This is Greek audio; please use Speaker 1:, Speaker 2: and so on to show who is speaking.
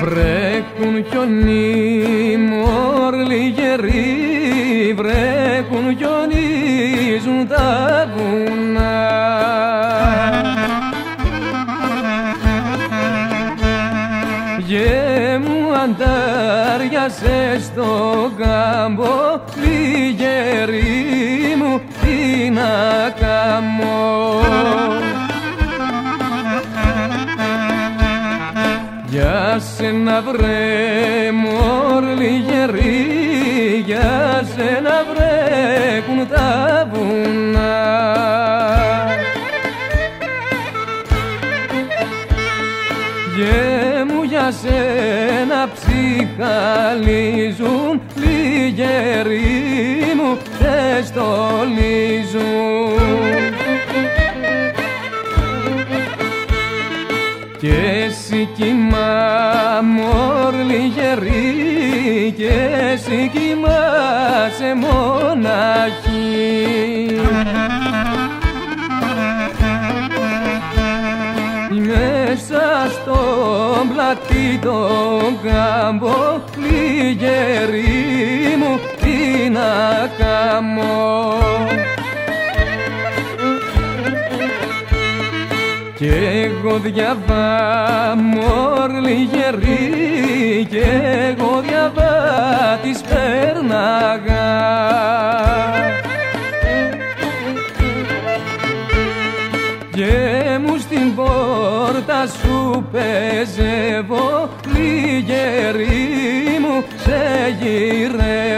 Speaker 1: Βρέχουν χιονί μόρλοι γεροί Βρέχουν χιονίζουν τα βουνά Γέμου αντάρια σε στο κάμπο Λιγερί μου τι να κάνω. Για σένα βρε μωρ λιγερή για σένα βρέχουν τα βουνά. Γε μου για σένα ψυχαλίζουν λιγεροί μου και στολίζουν Και εσύ κοιμά μωρ λιγερή και εσύ κοιμάσαι μοναχή. Μέσα στο πλατή τον κάμπο λιγερή μου τι να κάμω Κι εγώ διαβά μωρ λιγερή κι εγώ διαβά της πέρναγα. Και μου στην πόρτα σου πεζεύω λιγερή μου σε γυρεύω